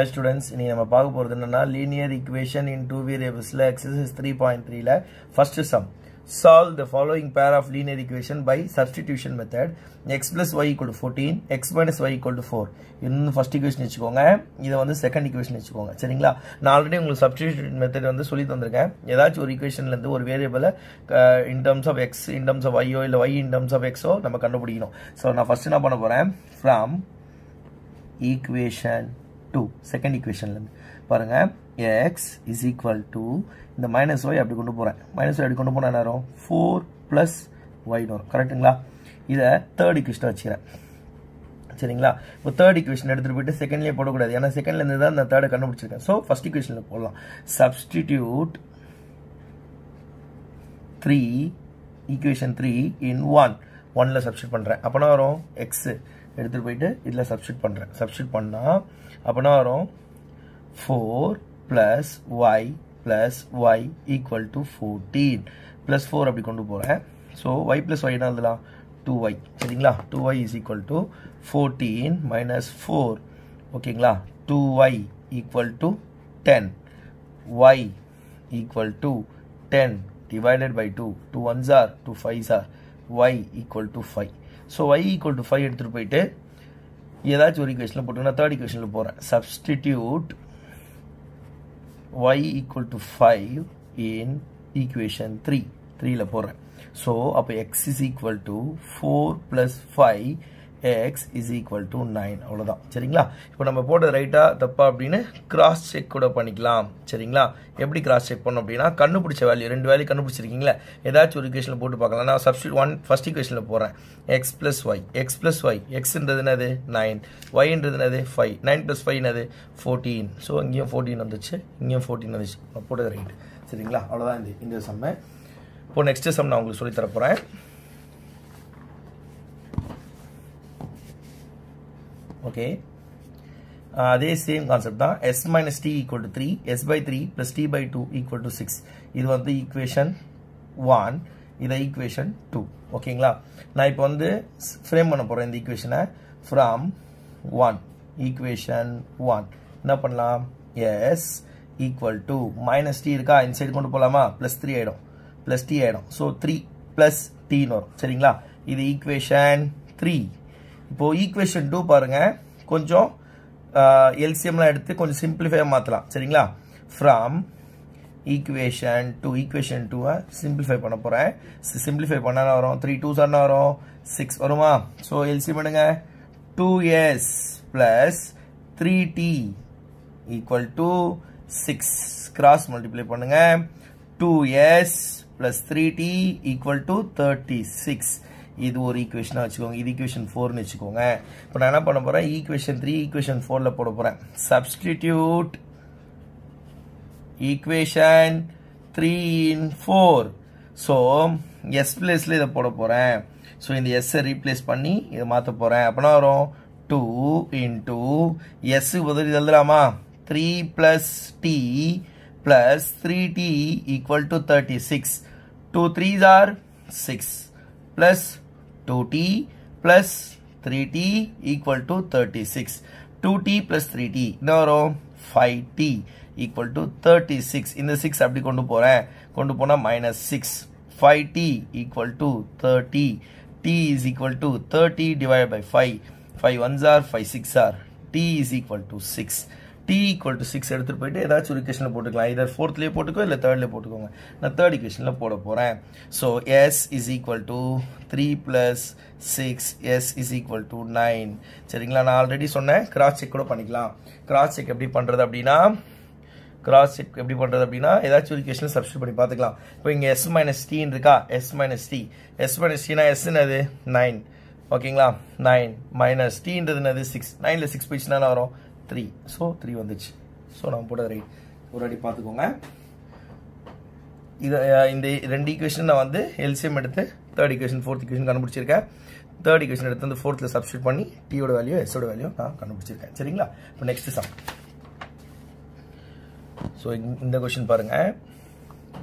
High students இன்னைக்கு நம்ம பார்க்க போகிறது என்னன்னா லீனியர் ஈக்குவேஷன் இன் டூ வேரியபிள்ஸில் எக்ஸசைஸ் த்ரீ பாயிண்ட் த்ரீல first sum solve the following pair of linear equation by substitution method x plus y equal to fourteen x minus y equal to four இன்னும் first equation வச்சுக்கோங்க. இதை வந்து second equation வச்சுக்கோங்க. சரிங்களா? நான் already உங்களுக்கு substitution method வந்து சொல்லி தந்திருக்கேன். ஏதாச்சும் ஒரு ஈக்குவேஷன்லேருந்து ஒரு வேரியபிளை in terms of x in terms of ஒய்யோ இல்லை ஒய் இன் டர்ம்ஸ் ஆஃப் எக்ஸோ நம்ம கண்டுபிடிக்கணும். ஸோ நான் ஃபர்ஸ்ட் என்ன பண்ண போகிறேன் ஃப்ரம் ஈக்குவேஷன் டூ செகண்ட் ஈக்குவேஷன்லேருந்து பாருங்கள் எக்ஸ் இஸ் ஈக்குவல் டு இந்த மைனஸ் ஒய் அப்படி கொண்டு போகிறேன் மைனஸ் ஒய் அப்படி கொண்டு போனால் என்ன வரும்? ஃபோர் ப்ளஸ் ஒய்னு வரும். கரெக்டுங்களா இதை தேர்ட் ஈக்குவேஷன் வச்சுக்கிறேன். சரிங்களா? இப்போ தேர்ட் ஈக்குவேஷன் எடுத்துகிட்டு போயிட்டு செகண்ட்லேயே போடக்கூடாது. ஏன்னா செகண்ட்லேருந்து தான் இந்த தேர்டை கண்டுபிடிச்சிருக்கேன். ஸோ ஃபஸ்ட் ஈக்குவேஷனில் போடலாம். Substitute three equation three in one ஒன்னில் சப்ஸ்டியூட் பண்ணுறேன் அப்போனா வரும்? எக்ஸு எடுத்துகிட்டு போயிட்டு இதில் சப்ஸ்டியூட் பண்ணுறேன் சப்ஸ்டியூட் பண்ணால் அப்படின்னா வரும்? Four plus y plus y equal to fourteen plus four அப்படி கொண்டு போகிறேன் ஸோ ஒய் ப்ளஸ் ஒய் என்ன டூ ஒய் சரிங்களா? Two y is equal to fourteen minus four ஓகேங்களா two y equal to ten y equal to ten divided by 2 2 ones are 2 5s are y equal to 5 so y equal to five எடுத்துகிட்டு போயிட்டு ஏதாச்சும் ஒரு ஈக்குவேஷனில் போட்டுங்கன்னா third ஈக்குவேஷனில் போகிறேன் substitute y equal to five in equation three த்ரீயில் போடுறேன் ஸோ அப்போ x is equal to four plus five x is equal to nine அவ்வளோதான் சரிங்களா? இப்போ நம்ம போட்டது ரைட்டா தப்பா அப்படின்னு கிராஸ் செக் கூட பண்ணிக்கலாம். சரிங்களா? எப்படி கிராஸ் செக் பண்ணோம் அப்படின்னா கண்டுபிடிச்ச வேல்யூ ரெண்டு வேல்யூ கண்டுபிடிச்சிருக்கீங்களா? ஏதாச்சும் ஒரு இக்குவேஷனில் போட்டு பார்க்கலாம். நான் சப்ஸ்டியூட் ஒன் ஃபர்ஸ்ட் இக்குவேஷனில் போகிறேன் x plus y x plus y எக்ஸ்ன்றது என்னது? நைன் ஒய்ன்றது என்னது? ஃபைவ் நைன் ப்ளஸ் ஃபைவ் என்னது? ஃபோர்டீன் ஸோ இங்கேயும் ஃபோர்டீன் வந்துச்சு. இங்கேயும் ஃபோர்டீன் வந்துச்சு. நான் போட்டது ரைட் சரிங்களா? அவ்வளோதான் இந்த இந்த சம்மை இப்போ நெக்ஸ்ட் சம் நான் உங்களுக்கு சொல்லி தர போகிறேன் ஓகே uh, அதே சேம் கான்செப்ட் தான். S minus t equal to three s by three plus t by two equal to six இது வந்து ஈக்குவேஷன் ஒன் இதை ஈக்குவேஷன் டூ ஓகேங்களா நான் இப்போ வந்து ஃப்ரேம் பண்ண போகிறேன் இந்த ஈக்குவேஷனை ஃப்ரம் ஒன் ஈக்குவேஷன் ஒன் என்ன பண்ணலாம்? S equal to minus t இருக்கா? இந்த சைடு கொண்டு போகலாமா ப்ளஸ் த்ரீ ஆகிடும் ப்ளஸ் டி ஆகிடும் ஸோ த்ரீ ப்ளஸ் டின்னு வரும். சரிங்களா? இது ஈக்குவேஷன் த்ரீ இப்போது ஈக்குவேஷன் டூ பாருங்கள் கொஞ்சம் எல்சிஎம்லாம் எடுத்து கொஞ்சம் சிம்பிளிஃபை மாற்றலாம் சரிங்களா? ஃப்ரம் ஈக்குவேஷன் டூ ஈக்குவேஷன் டூவை சிம்பிளிஃபை பண்ண போகிறேன் சிம்பிளிஃபை பண்ணால் வரும்? த்ரீ டூ சார்னா வரும்? சிக்ஸ் வருமா? ஸோ எல்சிஎம் எடுங்க. Two s plus three t equal to six cross multiply பண்ணுங்க. Two s plus three t equal to thirty six இது ஒரு ஈக்குவேஷனாக வச்சுக்கோங்க. இது ஈக்குவேஷன் ஃபோர்னு வச்சுக்கோங்க. இப்போ நான் என்ன பண்ண போகிறேன் ஈக்குவேஷன் த்ரீ ஈக்குவேஷன் ஃபோரில் போட போகிறேன் substitute equation three in four so s பிளேஸில் இதை போட போகிறேன் ஸோ இந்த எஸ்ஸை ரீப்ளேஸ் பண்ணி இதை மாற்ற போகிறேன் அப்படின்னா வரும்? டூ இன்டூ எஸ்ஸு உதவி எழுதலாமா three plus t plus three t equal to thirty six two threes are six plus 2t plus 3t equal to 36. 2t plus 3t என்ன வரும் 5t equal to 36. இந்த 6 அப்படி கொண்டு போகிறேன் கொண்டு போனா minus 6. 5t equal to 30. t is equal to 30 divided by 5. 5 1s are 5 6 are. t is equal to 6. T equal to six எடுத்துகிட்டு போயிட்டு ஏதாச்சும் ஒரு இக்குவேஷனில் போட்டுக்கலாம். இதர் ஃபோர்த்லேயே போட்டுக்கோ இல்லை தேர்ட்லேயே போட்டுக்கோங்க. நான் தேர்ட் இக்குவேஷனில் போட போகிறேன் so s is equal to three plus six s is equal to nine சரிங்களா? நான் ஆல்ரெடி சொன்னேன். கிராஸ் செக் கூட பண்ணிக்கலாம். கிராஸ் செக் எப்படி பண்ணுறது அப்படின்னா கிராஸ் செக் எப்படி பண்ணுறது அப்படின்னா ஏதாச்சும் ஒரு இக்குவேஷனில் சப்ஸ்டியூட் பண்ணி பார்த்துக்கலாம். இப்போ இங்கே எஸ் மைனஸ் டீன் இருக்கா? S minus t s minus டீனா எஸ் என்னது? நைன் ஓகேங்களா? நைன் மைனஸ் டீன்றது என்னது? சிக்ஸ் நைனில் சிக்ஸ் போயிடுச்சுன்னா வரும்? த்ரீ ஸோ த்ரீ வந்துச்சு. ஸோ நம்ம போட ரைட் ஒரு அடி பார்த்துக்கோங்க. இதை இந்த ரெண்டு ஈக்குவேஷன் நான் வந்து எல்சிஎம் எடுத்து தேர்ட் ஈக்குவேஷன் ஃபோர்த் ஈக்குவேஷன் கண்டுபிடிச்சிருக்கேன். தேர்ட் ஈக்குவேஷன் எடுத்து வந்து ஃபோர்த்தில் சப்ஸ்டியூட் பண்ணி டீயோட வேல்யூ எஸ்ஸோட வேல்யூ நான் கண்டுபிடிச்சிருக்கேன். சரிங்களா? இப்போ நெக்ஸ்ட் சம் ஸோ இந்த கொஷின் பாருங்கள்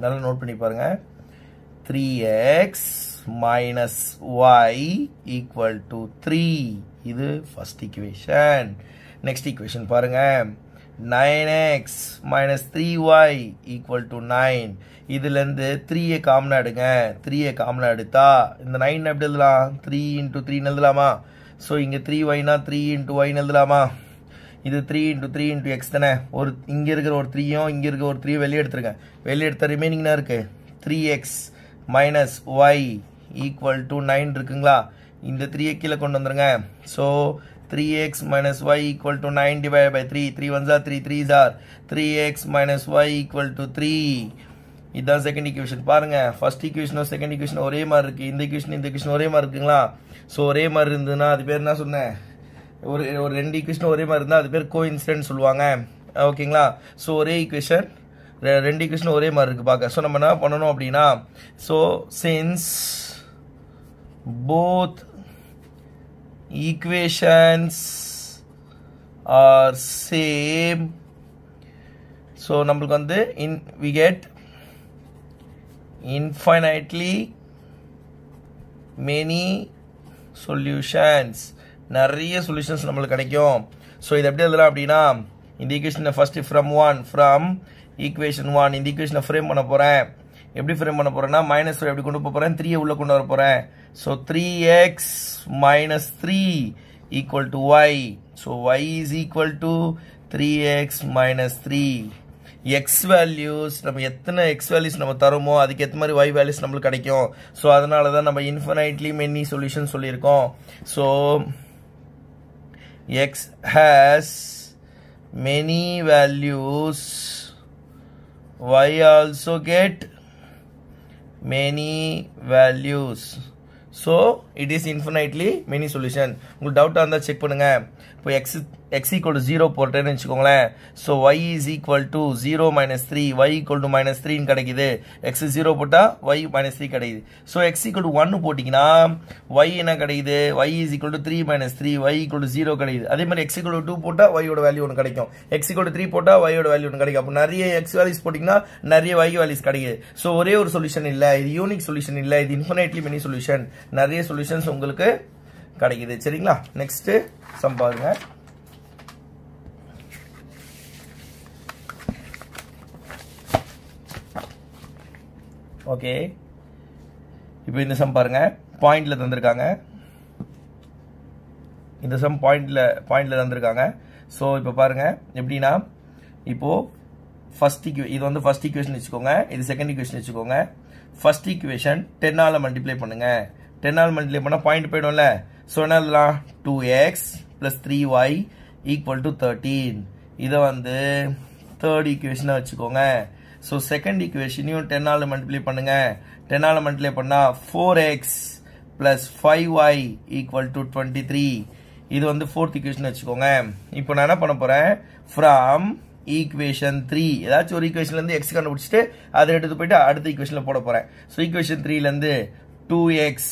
நல்லா நோட் பண்ணி பாருங்கள் three x minus y equal to three இது ஃபர்ஸ்ட் ஈக்குவேஷன் நெக்ஸ்ட் ஈக்குவேஷன் பாருங்கள் nine x minus three y equal to nine இதுலேருந்து த்ரீயை காமனாக எடுங்க. த்ரீயை காமனாக எடுத்தா இந்த நைன் எப்படி எழுதலாம்? த்ரீ இன்ட்டு த்ரீன்னு எழுதலாமா? ஸோ இங்கே த்ரீ ஒய்னா த்ரீ இன்ட்டு ஒய்னு எழுதலாமா? இது three into three into x தானே. ஒரு இங்கே இருக்கிற ஒரு த்ரீயும் இங்கே இருக்கிற ஒரு த்ரீயும் வெளியே எடுத்துருக்கேன் வெளியே எடுத்த ரிமைனிங்னா இருக்குது three x minus y equal to nine இருக்குங்களா? இந்த த்ரீயை கீழே கொண்டு வந்துருங்க. So three x minus y equal to nine divide by three three one jar three three jar three x minus y equal to three இதுதான் second equation பாருங்க first ஈக்குவேஷனும் second equation ஒரே மாதிரி இருக்கு. இந்த ஈக்குவேஷன் இந்த ஈக்குவேஷன் ஒரே மாதிரி இருக்குங்களா? ஸோ ஒரே மாதிரி இருந்ததுன்னா அது பேர் என்ன சொன்னேன் ஒரு ஒரு ரெண்டு ஈக்குவேஷன் ஒரே மாதிரி இருந்தால் அது பேர் கோ இன்சிடென்ட் சொல்லுவாங்க. ஓகேங்களா? ஸோ ஒரே ஈக்குவேஷன் ரெண்டு ஈக்குவேஷன் ஒரே மாதிரி இருக்குது பார்க்க. ஸோ நம்ம என்ன பண்ணணும் அப்படின்னா so since both equations are same so நம்மளுக்கு வந்து in we get infinitely many solutions. நிறைய சொல்யூஷன்ஸ் நம்மளுக்கு கிடைக்கும். ஸோ இது எப்படி எழுதலாம் அப்படின்னா இந்த ஈக்குவேஷனை first from one from equation one இந்த ஈக்குவேஷனை ஃப்ரேம் பண்ண போகிறேன் எப்படி ஃப்ரேம் பண்ண போகிறேன்னா மைனஸ் எப்படி கொண்டு போகிறேன் த்ரீயை உள்ளே கொண்டு வர போகிறேன் so three x minus three equal to y so y is equal to three x minus three x values நம்ம எத்தனை எக்ஸ் வேல்யூஸ் நம்ம தரோமோ அதுக்கு ஏற்ற மாதிரி ஒய் வேல்யூஸ் நம்மளுக்கு கிடைக்கும். ஸோ அதனால தான் நம்ம இன்ஃபினைட்லி மெனி சொல்யூஷன் சொல்லியிருக்கோம். So x has many values y also get many values so it is infinitely many solution உங்களுக்கு டவுட்டாக இருந்தால் செக் பண்ணுங்கள் இப்போ x x equal to zero போட்டேன்னு வச்சுக்கோங்களேன். So y is equal to zero minus three y equal to minus த்ரீன்னு கிடைக்குது. X zero போட்டால் ஒய் மைனஸ் த்ரீ கிடைக்குது. ஸோ எக்ஸ் ஈக்குவல் டு ஒன்று போட்டிங்கன்னா ஒய் என்ன கிடைக்குது? Y is equal to three minus three y equal to zero கிடைக்குது. அதே மாதிரி எக்ஸ் ஈக்குவல் டு டூ போட்டால் ஒய்யோட வேல்யூ ஒன்று கிடைக்கும். எக்ஸ் ஈக்குவல் டு த்ரீ போட்டால் ஒய்யோட வேல்யூ ஒன்று கிடைக்கும். அப்போ நிறைய எக்ஸ் வேல்யூஸ் போட்டிங்கன்னா நிறைய ஒய் வேல்யூஸ் கிடைக்குது. ஸோ ஒரே ஒரு சொல்யூஷன் இல்லை. இது யூனிக் சொல்யூஷன் இல்லை. இது இன்ஃபினைட்லி மெனி சொல்யூஷன் நிறைய சொல்யூஷன்ஸ் உங்களுக்கு கிடைக்குது. சரிங்களா? நெக்ஸ்ட் சம் பாருங்க. ஓகே இப்போ இந்த சம் பாருங்க. பாயிண்ட்ல தந்திருக்காங்க. இந்த சம் பாயிண்ட்ல பாயிண்ட்ல தந்திருக்காங்க. ஸோ இப்போ பாருங்க. எப்படின்னா இப்போ ஃபர்ஸ்ட் ஈக்குவே இது வந்து ஃபர்ஸ்ட் இக்குவேஷன் வச்சுக்கோங்க. இது செகண்ட் இக்குவேஷன் வச்சுக்கோங்க. ஃபர்ஸ்ட் இக்குவேஷன் டென்னால் மல்டிப்ளை டென் டென்னால் மல்டிப்ளை பண்ணால் பாயிண்ட் போயிடும்ல. ஸோ என்ன two x plus three y equal to thirteen இதை வந்து தேர்ட் ஈக்குவேஷனாக வச்சுக்கோங்க. ஸோ செகண்ட் ஈக்குவேஷனையும் டென்னால் மல்டிப்ளை பண்ணுங்க. டென்னால் மல்டிப்ளை பண்ணால் four x plus five y equal to twenty three இது வந்து ஃபோர்த் ஈக்குவேஷன் வச்சுக்கோங்க. இப்போ நான் என்ன பண்ண போகிறேன் ஃப்ரம் ஈக்குவேஷன் த்ரீ ஏதாச்சும் ஒரு ஈக்குவேஷன்லேருந்து எக்ஸ் கண்டுபிடிச்சிட்டு அதை எடுத்து போயிட்டு அடுத்த ஈக்குவேஷனில் போட போகிறேன் ஸோ ஈக்குவேஷன் த்ரீலேருந்து டூ எக்ஸ்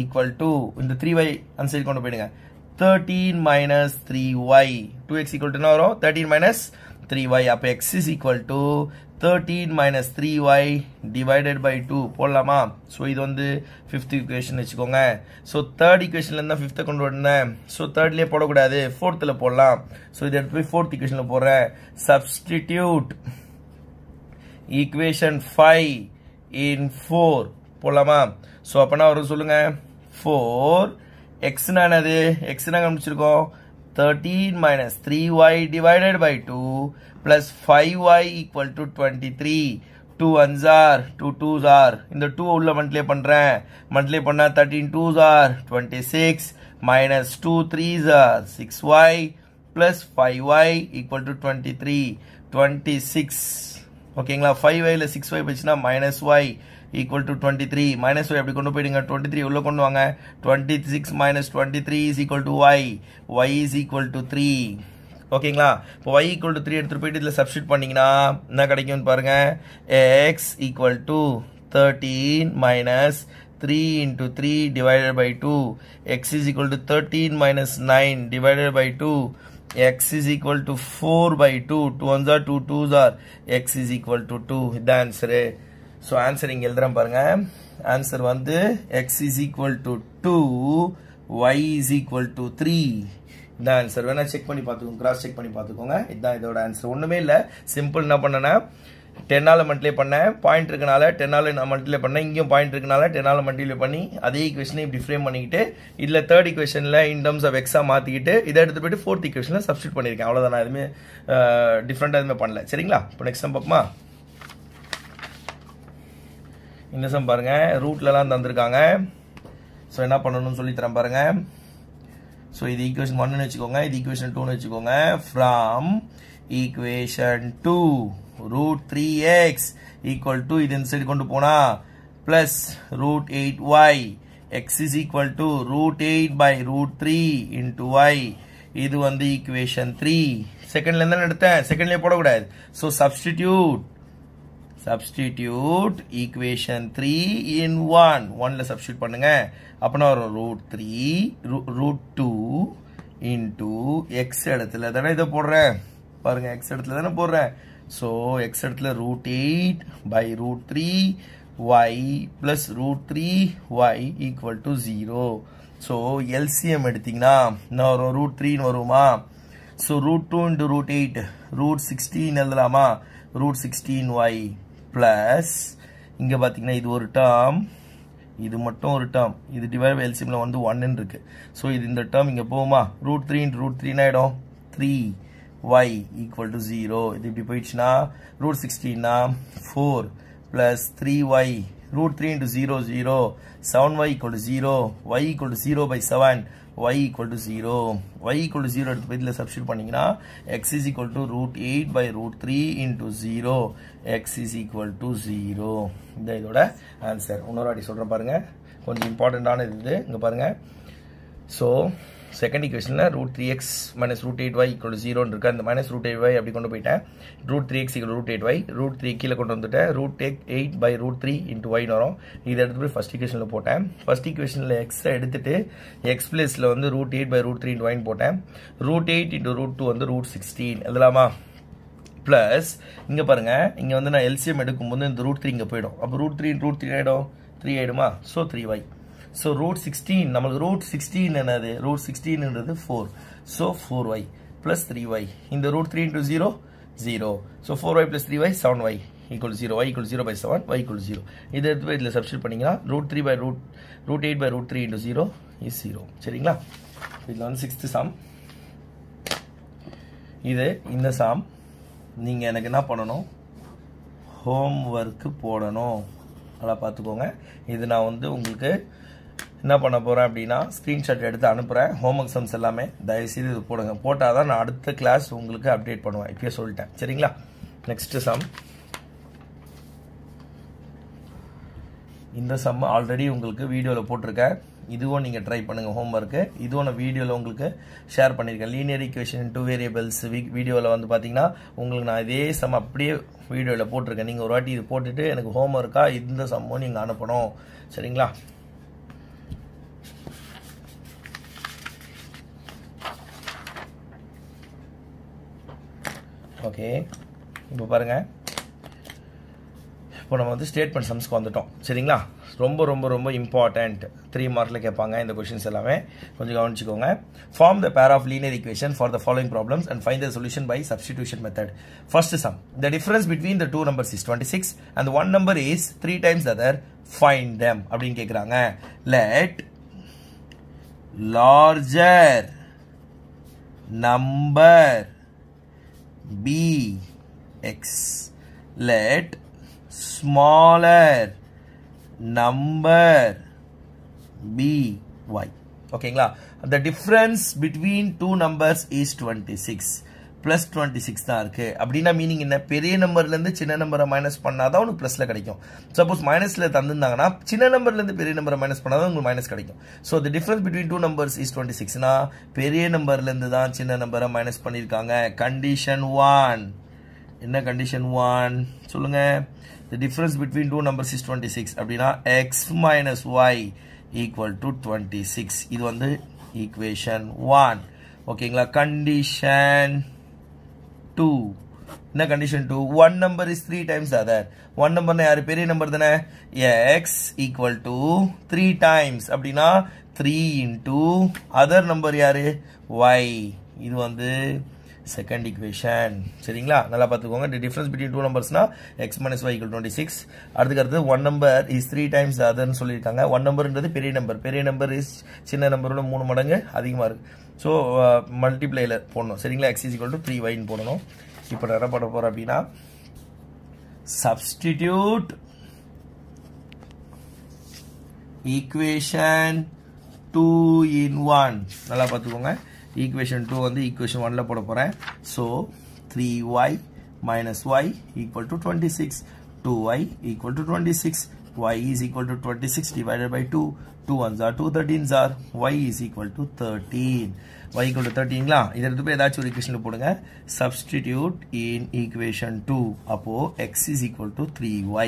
ஈக்குவல் டு இந்த த்ரீ ஒய் அந்த சைடு கொண்டு போயிடுங்க. Thirteen minus three y two x equal டுனா வரும்? தேர்ட்டீன் மைனஸ் த்ரீ ஒய் அப்போ x is equal to thirteen minus three y divided by two போடலாமா? So இது வந்து ஃபிஃப்த் ஈக்குவேஷன் வச்சுக்கோங்க. ஸோ தேர்ட் ஈக்குவேஷன்லேருந்து தான் ஃபிஃப்த்தை கொண்டு வந்தேன் ஸோ தேர்ட்லேயே போடக்கூடாது. ஃபோர்த்தில் போடலாம். ஸோ இதை எடுத்து போய் ஃபோர்த் ஈக்குவேஷனில் போடுறேன். Substitute equation five in four போடலாமா? ஸோ அப்போனா வரும் சொல்லுங்க. ஃபோர் எக்ஸ்னா என்னது? எக்ஸ்னா கம்பிச்சிருக்கோம் thirteen minus three y divided by two plus five y equal to twenty three two ones are two twos are இந்த டூ உள்ள மல்டிப்ளை பண்ணுறேன் மல்டிப்ளை பண்ணால் thirteen twos are twenty six minus two threes are six y plus five y equal to twenty three twenty six ஓகேங்களா five ஒய்ல six Y போச்சுன்னா minus y equal to twenty three minus y அப்படி கொண்டு போயிடுங்க. Twenty three உள்ள கொண்டு வாங்க. Twenty six minus twenty three is equal to y y is equal to three ஓகேங்களா? இப்போ ஒய் ஈக்குவல் டு த்ரீ எடுத்துகிட்டு போயிட்டு இதில் சப்ஸ்டியூட் பண்ணிங்கன்னா என்ன கிடைக்கும்னு பாருங்கள் x equal to thirteen minus three into three divided by two x is equal to thirteen minus nine divided by two x is equal to 4 by 2 2 ones are 2 2s are. x is equal to 2 இதான் answer so answer இங்கே எழுதுறேன் பாருங்க. Answer வந்து x is equal to 2 y is equal to 3 இதான் answer வேணால் check பண்ணி பார்த்துக்கோங்க. Cross check பண்ணி பார்த்துக்கோங்க. இதுதான் இதோட ஆன்சர் ஒன்றுமே இல்லை. சிம்பிள் என்ன பண்ணேன்னா டென்னால் மண்டிலே பண்ணேன். பாயிண்ட் இருக்கனால டென்னால் நான் மல்டிப்ளை பண்ணேன். இங்கேயும் பாயிண்ட் இருக்கனால டென்னால் மல்டிப்ளை பண்ணி அதே ஈக்குவேஷனை இப்படி ஃப்ரேம் பண்ணிக்கிட்டு இதில் தேர்ட் ஈக்குவேஷனில் இன் டர்ம்ஸ் ஆஃப் எக்ஸாக மாற்றிக்கிட்டு இதை எடுத்து போயிட்டு ஃபோர்த் ஈக்குவேஷனில் சப்ஸ்டியூட் பண்ணியிருக்கேன். அவ்வளோதான் நான் எதுவுமே டிஃப்ரெண்ட்டாக எதுவுமே பண்ணல. சரிங்களா? இப்போ நெக்ஸ்ட் டைம் பார்ப்போமா? இன்னசம் சம் பாருங்க. ரூட்லலாம் தந்திருக்காங்க. ஸோ என்ன பண்ணணும்னு சொல்லி தரேன் பாருங்க. ஸோ இது ஈக்குவேஷன் ஒன்னு வச்சுக்கோங்க. இது ஈக்குவேஷன் டூன்னு வச்சுக்கோங்க. From equation two root three x equal to இது இந்த சைடு கொண்டு போனா plus root eight y x is equal to root eight by root three into y இது வந்து ஈக்குவேஷன் த்ரீ செகண்ட்ல இருந்தா எடுத்தேன். செகண்ட்லேயே போடக்கூடாது. So substitute substitute equation three in one ஒன்ல சப்ஸ்டியூட் பண்ணுங்க அப்படின்னா வரும் root three root two into x இடத்துல தானே இதை போடுறேன் பாருங்க எக்ஸ் இடத்துல தானே போடுறேன் ஸோ எக்ஸ் இடத்துல root eight by root three y plus root three y equal to zero so LCM எடுத்தீங்கன்னா என்ன வரும் ரூட் த்ரீன்னு வருமா so root two into root eight root sixteen எழுதலாமா ரூட் சிக்ஸ்டீன் ஒய் ப்ளஸ் இங்கே பார்த்தீங்கன்னா இது ஒரு டேர்ம் இது மட்டும் ஒரு டேர்ம் இது டிவைட் பை எல்சிஎம்ல வந்து ஒன்னு இருக்கு. ஸோ இது இந்த டேர்ம் இங்கே போகுமா? ரூட் த்ரீ ரூட் த்ரீனா ஆகிடும் three y equal to zero இது இப்படி போயிடுச்சுன்னா root சிக்ஸ்டீன்னா four plus three y root three into zero zero seven y equal to zero y equal to zero by seven y equal to 0 y equal to 0 எடுத்து போய் இதில் substitute பண்ணிங்கன்னா x is equal to root 8 by root 3 into 0 x is equal to 0 இந்த இதோட answer இன்னொரு வாட்டி சொல்கிறேன் பாருங்க. கொஞ்சம் இம்பார்ட்டண்ட்டான இது. இங்கே பாருங்க. ஸோ செகண்ட் ஈக்குவேஷனில் root three x minus root eight y equal ஜீரோன்னு இருக்குது அந்த மைனஸ் ரூட் எயிட் ஒய் அப்படி கொண்டு போயிட்டேன். Root three x equal root eight y root three கீழே கொண்டு வந்துட்டேன். Root egg eight by root three into ஒய்னு வரும். இதை எடுத்து போய் ஃபஸ்ட் ஈக்குவேஷனில் போட்டேன். ஃபஸ்ட் ஈக்குவேஷனில் எக்ஸை எடுத்துட்டு எக்ஸ் பிளேஸில் வந்து root eight by root three into wine போட்டேன். Root eight into root two வந்து ரூட் சிக்ஸ்டீன் எழுதலாமா? ப்ளஸ் இங்கே பாருங்கள் இங்கே வந்து நான் எல்சிஎம் எடுக்கும்போது இந்த ரூட் த்ரீ இங்கே போயிடும். அப்போ ரூட் த்ரீ ரூட் த்ரீ ஆகிடும் three ஆகிடுமா so three y so root sixteen நம்மளுக்கு ரூட் சிக்ஸ்டீன் என்னது? Root சிக்ஸ்டீன்ன்றது four so four y plus three y இந்த root three into zero zero so four y plus three y seven y equal zero y equal zero by seven y equal zero இதை எடுத்து போய் இதில் substitute பண்ணிங்கன்னா root three by root root eight by root three into zero is zero சரிங்களா? இதில் வந்து sixth சாம் இது இந்த சாம் நீங்கள் எனக்கு என்ன பண்ணணும்? ஹோம் ஒர்க்கு போடணும். நல்லா பார்த்துக்கோங்க. இது நான் வந்து உங்களுக்கு என்ன பண்ண போகிறேன் அப்படின்னா ஸ்க்ரீன்ஷாட் எடுத்து அனுப்புகிறேன் ஹோம் ஒர்க் சம்ஸ் எல்லாமே. தயவுசெய்து இது போடுங்க. போட்டால் தான் நான் அடுத்த கிளாஸ் உங்களுக்கு அப்டேட் பண்ணுவேன். இப்பயே சொல்லிட்டேன். சரிங்களா? நெக்ஸ்ட்டு சம் இந்த சம் ஆல்ரெடி உங்களுக்கு வீடியோவில் போட்டிருக்கேன். இதுவும் நீங்கள் ட்ரை பண்ணுங்கள் ஹோம் ஒர்க்கு இதுவும் நான் வீடியோவில் உங்களுக்கு ஷேர் பண்ணியிருக்கேன் லீனியர் ஈக்குவேஷன் டூ வேரியபிள்ஸ் வீடியோவில் வந்து பார்த்தீங்கன்னா உங்களுக்கு நான் இதே சம் அப்படியே வீடியோவில் போட்டிருக்கேன். நீங்கள் ஒரு வாட்டி இது போட்டுட்டு எனக்கு ஹோம் ஒர்க்காக இந்த சம்மும் நீங்கள் அனுப்பணும். சரிங்களா? ஓகே இப்போ பாருங்கள் இப்போ நம்ம வந்து ஸ்டேட்மெண்ட் சம்ஸ்க்கு வந்துட்டோம். சரிங்களா? ரொம்ப ரொம்ப ரொம்ப இம்பார்ட்டண்ட் த்ரீ மார்க்கில் கேட்பாங்க இந்த கொஷின்ஸ் எல்லாமே. கொஞ்சம் கவனிச்சிக்கோங்க. Form the pair of linear equation for the following problems and find the solution by substitution method first sum the difference between the two numbers is twenty six and one number is three times other find them அப்படின்னு கேட்குறாங்க let larger number B X let smaller number b y ஓகேங்களா the difference between two numbers is 26 plus twenty six தான் இருக்குது அப்படின்னா meaning என்ன? பெரிய நம்பர்லேருந்து சின்ன நம்பரை மைனஸ் பண்ணால் தான் உனக்கு ப்ளஸில் கிடைக்கும். சப்போஸ் மைனஸில் தந்துருந்தாங்கன்னா சின்ன நம்பர்லேருந்து பெரிய நம்பரை மைனஸ் பண்ணால் தான் உங்களுக்கு மைனஸ் கிடைக்கும். So the difference between two numbers is twenty சிக்ஸ்னா பெரிய நம்பர்லேருந்து தான் சின்ன நம்பரை மைனஸ் பண்ணியிருக்காங்க கண்டிஷன் ஒன் என்ன கண்டிஷன் ஒன் சொல்லுங்கள் the difference between two numbers is twenty six அப்படின்னா x minus y equal to twenty six இது வந்து ஈக்குவேஷன் ஒன் ஓகேங்களா கண்டிஷன் டூ என்ன condition two one number is three times other one நம்பர்னா யார் பெரிய number தானே x equal to three times அப்படின்னா three into other number யார் ஒய் இது வந்து செகண்ட் இக்குவேஷன் சரிங்களா? நல்லா பார்த்துக்கோங்க. The difference between two நம்பர்ஸ்னா x minus y twenty six அதுக்கு அடுத்து one number is three times அதர்னு சொல்லியிருக்காங்க. ஒன் நம்பர்ன்றது பெரிய நம்பர் பெரிய நம்பர் இஸ் சின்ன நம்பரோட மூணு மடங்கு அதிகமாக இருக்குது ஸோ மல்டிப்ளையில் uh, போடணும். சரிங்களா? X is equal to three ஒய்னு போடணும். இப்போ நான் என்ன பண்ண போகிறேன் அப்படின்னா substitute equation two in one நல்லா பார்த்துக்கோங்க. ஈக்குவேஷன் டூ வந்து ஈக்குவேஷன் ஒன்ல போட போகிறேன் so three y minus y equal to twenty six two y equal to twenty six y is equal to 26 divided by 2 2 ones are 2 13s are y is equal to 13 y equal to 13 ங்களா இதை எடுத்து போய் ஏதாச்சும் ஒரு equation போடுங்க substitute in equation 2 அப்போ x is equal to 3y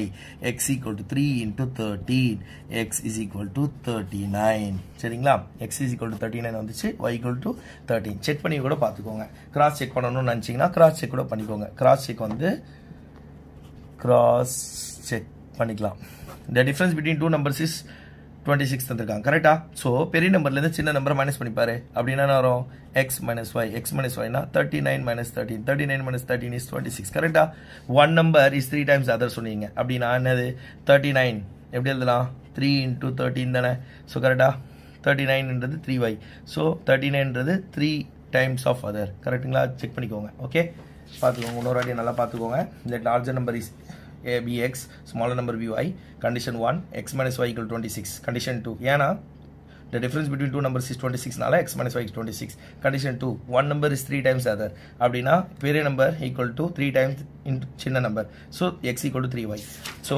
x equal to 3 into 13 x is equal to 39 சரிங்களா x is equal to 39 வந்துச்சு y equal to 13 செக் பண்ணி கூட பார்த்துக்கோங்க கிராஸ் செக் பண்ணணும்னு நினச்சிங்கன்னா கிராஸ் செக் கூட பண்ணிக்கோங்க கிராஸ் செக் வந்து கிராஸ் செக் பண்ணிக்கலாம் the difference between two numbers twenty six தந்திருக்காங்க. கரெக்டா ஸோ பெரிய நம்பர்லேருந்து சின்ன நம்பரை மைனஸ் பண்ணிப்பாரு. அப்படின்னா என்ன வரும்? X minus y x minus ஒய்னா thirty nine minus thirteen thirty nine minus thirteen is twenty six கரெக்டா one number is three times other சொன்னீங்க. அப்படின்னா என்னது? தேர்ட்டி நைன் எப்படி எழுதலாம்? த்ரீ இன்டூ தேர்ட்டின் தானே? ஸோ கரெக்டா தேர்ட்டி நைன்ன்றது த்ரீ ஒய் ஸோ தேர்ட்டி நைன்ன்றது த்ரீ டைம்ஸ் ஆஃப் அதர் கரெக்டுங்களா செக் பண்ணிக்கோங்க. ஓகே பார்த்துக்கோங்க. இன்னொரு வாட்டி நல்லா பார்த்துக்கோங்க. இந்த larger number is a b x smaller number b y condition 1 x minus y equal 26 condition 2 ஏன்னா the difference between two numbers is 26 நால x minus y is 26 condition 2 one number is 3 times other அப்படின்னா பெரிய number equal to 3 times into சின்ன number so x equal to 3y so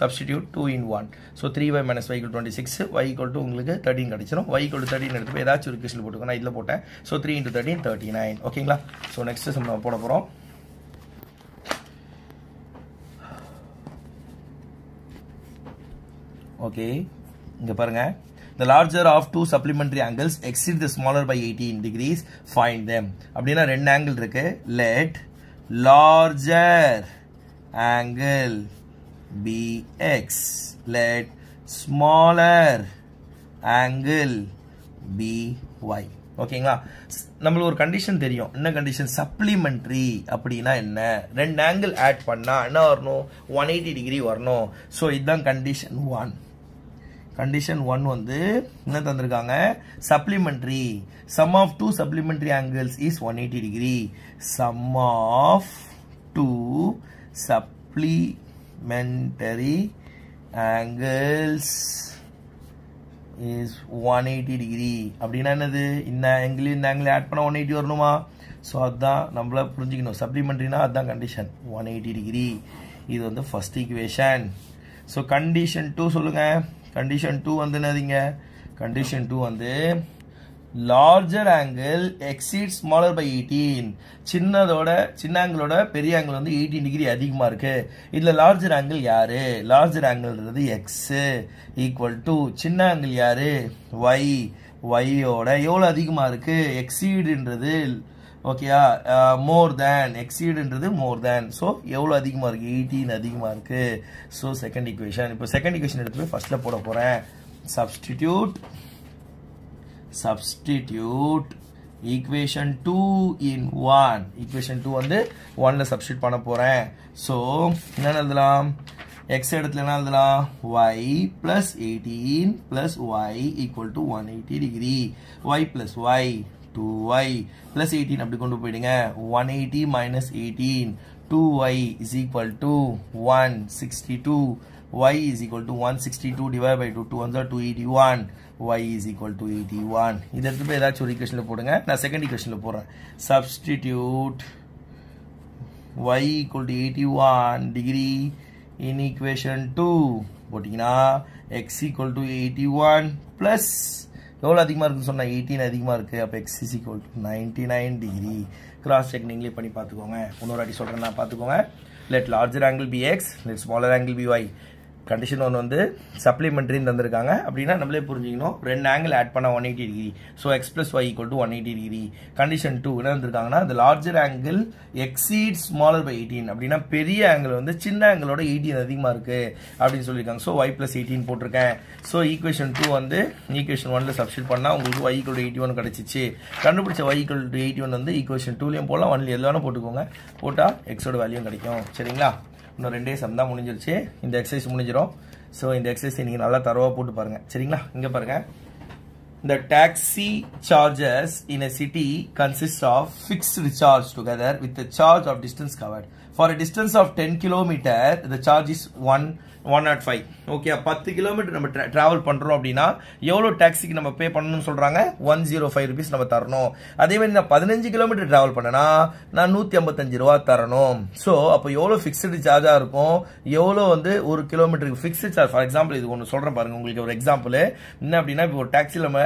substitute 2 in 1 so 3y minus y equal 26 y equal to உங்களுக்கு 13 கிடைச்சிரும் y equal to 13 எடுத்து போய் ஒரு question போட்டுக்கோ நான் இதில் போட்டேன் so 3 into 13 39 ஓகேங்களா so next நம்ம போட போகிறோம் ஓகே இங்க பாருங்க. The larger of two supplementary angles exceed the smaller by 18 degrees. Find them. அப்படின்னா ரெண்டு ஆங்கிள் இருக்கு. Let larger angle bx let smaller angle by ஓகேங்களா நம்மளுக்கு ஒரு கண்டிஷன் தெரியும். என்ன கண்டிஷன் சப்ளிமெண்ட்ரி அப்படின்னா என்ன? ரெண்டு ஆங்கிள் ஆட் பண்ணால் என்ன வரணும்? ஒன் எயிட்டி டிகிரி வரணும். ஸோ இதுதான் கண்டிஷன் ஒன் கண்டிஷன் ஒன் வந்து என்ன தந்திருக்காங்க? Supplementary sum of two supplementary angles is one eighty degree sum of two supplementary angles is one eighty degree அப்படின்னா என்னது? இந்த ஆங்கிள் இந்த ஆங்கிள் ஆட் பண்ண ஒன் எயிட்டி வரணுமா? ஸோ அதுதான் நம்மள புரிஞ்சுக்கணும். சப்ளிமெண்ட்ரினா அதுதான் கண்டிஷன் ஒன் எயிட்டி டிகிரி இது வந்து first equation so condition two சொல்லுங்கள் கண்டிஷன் டூ வந்து என்னதுங்க கண்டிஷன் டூ வந்து larger angle exceed smaller by eighteen சின்னதோட சின்ன ஆங்கிளோட பெரிய ஆங்கிள் வந்து எயிட்டீன் டிகிரி அதிகமாக இருக்கு. இதில் லார்ஜர் ஆங்கிள் யாரு? லார்ஜர் ஆங்கிள்ன்றது எக்ஸ் ஈக்குவல் டு சின்ன ஆங்கிள் யாரு? ஒய் ஒய்யோட எவ்வளோ அதிகமாக இருக்கு? எக்ஸீடுன்றது ஓகேயா மோர் தேன் எக்ஸீடுன்றது மோர் தேன் ஸோ எவ்வளோ அதிகமாக இருக்குது எயிட்டீன் அதிகமாக இருக்குது ஸோ செகண்ட் இக்குவேஷன் இப்போ செகண்ட் இக்குவேஷன் எடுத்து போய் ஃபஸ்ட்டில் போட போகிறேன் substitute substitute equation two in one equation two வந்து ஒன்ல சப்ஸ்டியூட் பண்ண போகிறேன் ஸோ என்ன எழுதலாம்? எக்ஸ் இடத்துல என்ன எழுதலாம்? Y plus eighteen plus y equal to one eighty degree y plus y 2y plus 18 அப்படி கொண்டு போயிடுங்க 180 minus 18 2y is equal to 162 y is equal to 162 divided by 2 2 ones are 281 y is equal to 81 இதை எடுத்து போய் ஏதாச்சும் ஒரு ஈக்குவேஷன்ல போடுங்க நான் செகண்ட் ஈக்குவேஷன்ல போடுறேன் substitute y equal to 81 degree in equation 2 போட்டிங்கன்னா x equal to 81 plus எவ்வளோ அதிகமாக இருக்குன்னு சொன்னால் எயிட்டீன் அதிகமாக இருக்குது அப்போ x is equal to ninety nine degree cross check நீங்களே பண்ணி பார்த்துக்கோங்க. இன்னொரு வாட்டி சொல்கிறேன் நான் பார்த்துக்கோங்க. Let larger angle be x let smaller angle be y condition one வந்து சப்ளிமெண்ட்ரின்னு தந்திருக்காங்க. அப்படின்னா நம்மளே புரிஞ்சுக்கணும். ரெண்டு ஆங்கிள் ஆட் பண்ண one eighty degree so x plus y equal to one eighty degree condition two என்ன வந்திருக்காங்கன்னா அந்த larger angle exceed smaller by eighteen அப்படின்னா பெரிய ஆங்கிள் வந்து சின்ன ஆங்கிளோட எயிட்டீன் அதிகமாக இருக்குது அப்படின்னு சொல்லியிருக்காங்க. ஸோ ஒய் ப்ளஸ் எயிட்டீன் போட்டிருக்கேன். ஸோ ஈக்குவேஷன் டூ வந்து ஈக்குவேஷன் ஒன்ல சப்ஸ்டிட் பண்ணால் உங்களுக்கு ஒய் ஈக்குவல் எயிட்டி ஒன் கிடச்சிச்சு. கண்டுபிடிச்ச y equal to eighty one வந்து ஈக்குவேஷன் டூலையும் போடலாம் ஒன்ல எது போட்டுக்கோங்க. போட்டால் எக்ஸோட வேல்யூ கிடைக்கும். சரிங்களா? இன்னும் ரெண்டே சம் தான் முடிஞ்சிருச்சு இந்த எக்ஸசைஸ் முடிஞ்சிடும் ஸோ இந்த எக்ஸசைஸ் நீங்கள் நல்லா தரவாக போட்டு பாருங்க சரிங்களா இங்கே பாருங்க The taxi charges in a city consist of fixed charge together with the charge of distance covered. For a distance of 10 kilometer, the charge is 1 one naught five okay பத்து கிலோமீட்டர் நம்ம டிராவல் பண்ணுறோம் அப்படின்னா எவ்வளோ டாக்ஸிக்கு நம்ம பே பண்ணணும்னு சொல்கிறாங்க one zero five rupees நம்ம தரணும். அதே மாதிரி நான் பதினஞ்சு கிலோமீட்டர் டிராவல் பண்ணேன்னா நான் நூற்றி ஐம்பத்தஞ்சு ரூபா தரணும். ஸோ அப்போ எவ்வளோ ஃபிக்ஸ்டு சார்ஜாக இருக்கும்? எவ்வளோ வந்து ஒரு கிலோமீட்டருக்கு ஃபிக்ஸ்டு சார்ஜ் ஃபார் எக்ஸாம்பிள் இது ஒன்று சொல்கிறேன் பாருங்கள் உங்களுக்கு ஒரு எக்ஸாம்பிள் என்ன அப்படின்னா இப்போ ஒரு டாக்ஸியில் நம்ம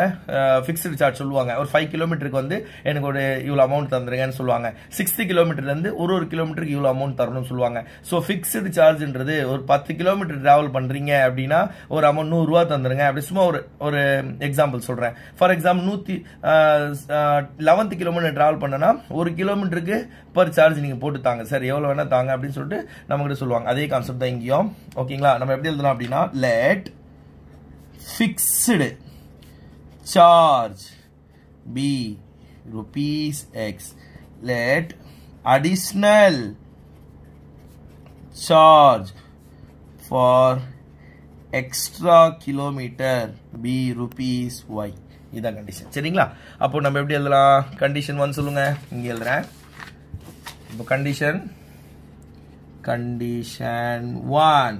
ஃபிக்ஸ்டு சார்ஜ் சொல்லுவாங்க. ஒரு ஃபைவ் கிலோமீட்டருக்கு வந்து எனக்கு ஒரு இவ்வளோ அமௌண்ட் தந்துருங்கன்னு சொல்லுவாங்க. சிக்ஸ்டி கிலோமீட்டர்லேருந்து ஒரு ஒரு கிலோமீட்டருக்கு இவ்வளோ அமௌண்ட் தரணும்னு சொல்லுவாங்க. ஸோ ஃபிக்ஸ்டு சார்ஜ்ன்றது ஒரு பத்து கிலோமீட்டர் டிராவல் பண்ணுறீங்க அப்படின்னா ஒரு அமௌண்ட் நூறுரூவா தந்துருங்க. அப்படி சும்மா ஒரு ஒரு எக்ஸாம்பிள் சொல்கிறேன் ஃபார் எக்ஸாம்பிள் நூற்றி லெவன்த்து கிலோமீட்டர் டிராவல் பண்ணனா ஒரு கிலோமீட்டருக்கு பர் சார்ஜ் நீங்கள் போட்டு தாங்க. சார் எவ்வளோ வேணால் தாங்க அப்படின்னு சொல்லிட்டு நம்மகிட்ட சொல்லுவாங்க. அதே கான்செப்ட் தான் இங்கேயும். ஓகேங்களா நம்ம எப்படி எழுதலாம் அப்படின்னா let fixed charge be rupees X. Let additional charge for extra kilometer B rupees Y. இதான் கண்டிஷன் சரிங்களா? அப்போ நம்ம எப்படி எழுதலாம்? கண்டிஷன் ஒன் சொல்லுங்க. இங்க எழுதுறேன். இப்போ கண்டிஷன் கண்டிஷன் ஒன்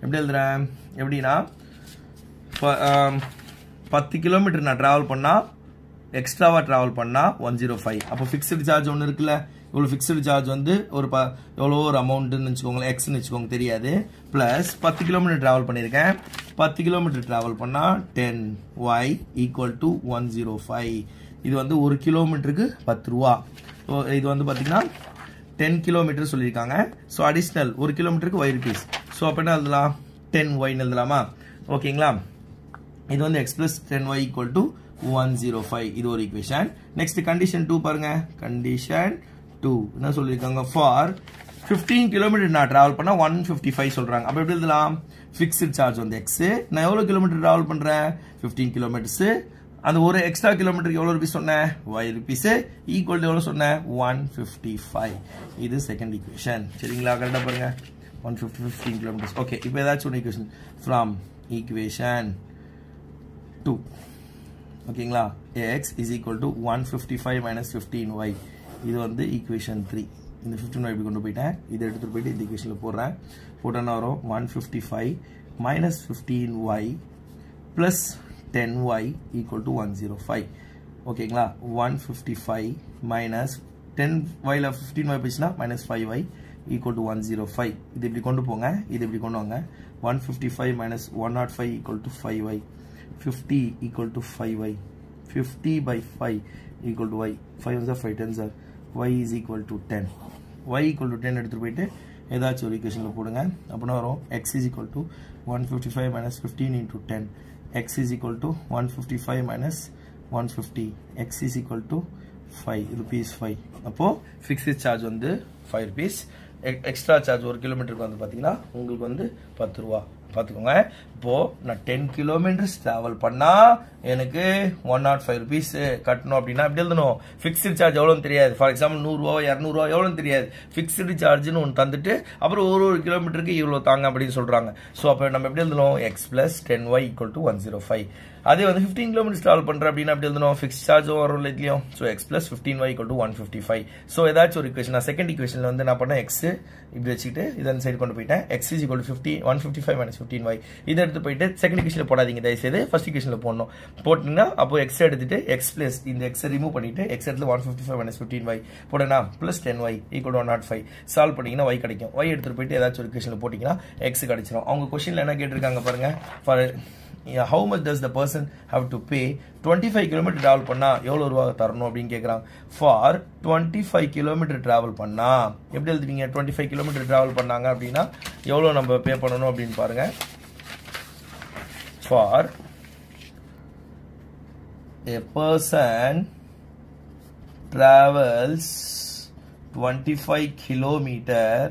எப்படி எழுதுறேன்? எப்படின்னா பத்து கிலோமீட்டர் நான் ட்ராவல் பண்ணால் எக்ஸ்ட்ராவாக ட்ராவல் பண்ணால் ஒன் ஜீரோ ஃபைவ் அப்போ ஃபிக்ஸ்டு சார்ஜ் ஒன்று இருக்குல்ல? இவ்வளோ ஃபிக்ஸ்டு சார்ஜ் வந்து ஒரு ப எவ்வளோ ஒரு அமௌண்ட்டுன்னு வச்சுக்கோங்களேன் எக்ஸ்னு வச்சுக்கோங்க தெரியாது. ப்ளஸ் பத்து கிலோமீட்டர் ட்ராவல் பண்ணியிருக்கேன். பத்து கிலோமீட்டர் ட்ராவல் பண்ணால் ten y equal to one zero five இது வந்து ஒரு கிலோமீட்டருக்கு பத்து ரூபா. இது வந்து பார்த்தீங்கன்னா டென் கிலோமீட்டர் சொல்லியிருக்காங்க. ஸோ அடிஷ்னல் ஒரு கிலோமீட்டருக்கு ஒய் ருபீஸ் ஸோ அப்போ என்ன எழுதலாம்? டென் ஒய்னு எழுதலாமா? ஓகேங்களா? இது வந்து express ten y equal to one zero five இது ஒரு ஈக்குவேஷன் நெக்ஸ்ட் கண்டிஷன் டூ பாருங்க. கண்டிஷன் டூ என்ன சொல்லியிருக்காங்க ஃபார் ஃபிஃப்டீன் கிலோமீட்டர் நான் ட்ராவல் பண்ணால் ஒன் ஃபிஃப்டி ஃபைவ் சொல்கிறாங்க அப்போ எப்படி எழுதலாம்? ஃபிக்ஸ்டு சார்ஜ் வந்து எக்ஸு நான் எவ்வளோ கிலோமீட்டர் ட்ராவல் பண்ணுறேன் ஃபிஃப்டீன் கிலோமீட்டர்ஸு அந்த ஒரு எக்ஸ்ட்ரா கிலோமீட்டருக்கு எவ்வளோ ருபீஸ் சொன்னேன்? ஒய் ருபீஸு ஈக்குவல் எவ்வளோ சொன்னேன்? ஒன் ஃபிஃப்டி ஃபைவ் இது செகண்ட் இக்குவேஷன் சரிங்களா? கரெக்டாக பாருங்கள் one fifty fifteen kilometres okay இப்போ ஏதாச்சும் ஒன்று இக்குவேஷன் ஃப்ரம் ஈக்குவேஷன் டூ ஓகேங்களா x is equal to one fifty five minus fifteen y இது வந்து ஈக்குவேஷன் த்ரீ இந்த ஃபிஃப்டின் இப்படி கொண்டு போயிட்டேன். இதை எடுத்துகிட்டு போயிட்டு இந்த ஈக்குவேஷனில் போடுறேன். போட்டோன்னா வரும்? One fifty five minus fifteen y plus ten y equal to one zero five ஓகேங்களா one fifty five minus ten while fifteen y போச்சுன்னா minus five y equal to one zero five இது இப்படி கொண்டு போங்க. இது இப்படி கொண்டு வாங்க. One fifty five minus one naught five equal to five y 50 equal to 5y 50 by 5 equal to y. 5 is 5 tens are y is equal to 10 y equal to 10 எடுத்துட்டு போயிட்டு ஏதாச்சும் ஒரு ஈக்குவேஷனில் போடுங்க. அப்படின்னா வரும் x is equal to 155 minus 15 into 10 x is equal to 155 minus 150 x is equal to 5 rupees 5 அப்போ fixed charge வந்து 5 rupees. E-, எக்ஸ்ட்ரா சார்ஜ் ஒரு கிலோமீட்டருக்கு வந்து பார்த்தீங்கன்னா உங்களுக்கு வந்து பத்து ரூபா. பார்த்துக்கோங்க இப்போ நான் டென் கிலோமீட்டர்ஸ் டிராவல் பண்ணா எனக்கு ஒன் நாட் ஃபைவ் ருபீஸ் கட்டணும் அப்படின்னா அப்படி எழுதணும்? ஃபிக்ஸ்டு சார்ஜ் எவ்வளோன்னு தெரியாது. ஃபார் எக்ஸாம்பிள் நூறுரூவா இரநூறுவா எவ்வளோன்னு தெரியாது. ஃபிக்ஸ்டு சார்ஜ்னு ஒன்று தந்துட்டு அப்புறம் ஒரு ஒரு கிலோமீட்டருக்கு இவ்வளோ தாங்க அப்படின்னு சொல்கிறாங்க ஸோ அப்போ நம்ம எப்படி எழுதணும்? X plus ten y equal to one zero five அதே வந்து ஃபிஃப்டீன் கிலோமீட்டர்ஸ் ட்ராவல் பண்ணுறேன் அப்படின்னா அப்படி எழுதணும் ஃபிக்ஸ் சார்ஜும் வரும் இல்லையும் so x plus fifteen y equal to one fifty five so ஏதாச்சும் ஒரு இக்குவேஷன் நான் செகண்ட் இக்குவேஷனில் வந்து நான் பண்ணேன் எக்ஸ் இப்படி வச்சுக்கிட்டு இதன் சைடு கொண்டு போயிட்டேன். X is equal fifty one fifty five minus fifteen y இதை எடுத்து போயிட்டு செகண்ட் இக்குவேஷனில் போடாதீங்க. தயவுசெய்து ஃபஸ்ட் இக்குவேஷனில் போடணும். போட்டிங்கன்னா அப்போ எக்ஸ் எடுத்துட்டு எக்ஸ் ப்ளஸ் இந்த எக்ஸ் ரிமூவ் பண்ணிட்டு எக்ஸ் எடுத்து one fifty five minus fifteen y போடனா plus ten y equal one naught five solve பண்ணிங்கன்னா ஒய் கிடைக்கும். ஒய் எடுத்துட்டு போயிட்டு ஏதாச்சும் ஒரு இக்குவேஷனில் போட்டிங்கன்னா எக்ஸ் கிடச்சிடும் அவங்க கொஸ்டினில் என்ன கேட்டிருக்காங்க பாருங்கள் for how much does the person have to pay twenty five kilometre travel பண்ணா எவ்வளோ ரூபா தரணும் அப்படின்னு கேட்குறாங்க for twenty five kilometre travel பண்ணா எப்படி எழுதுவீங்க? டுவெண்ட்டி ஃபைவ் கிலோமீட்டர் ட்ராவல் பண்ணாங்க அப்படின்னா எவ்வளோ நம்ம பே பண்ணணும் அப்படின்னு பாருங்க. For a person travels 25 kilometer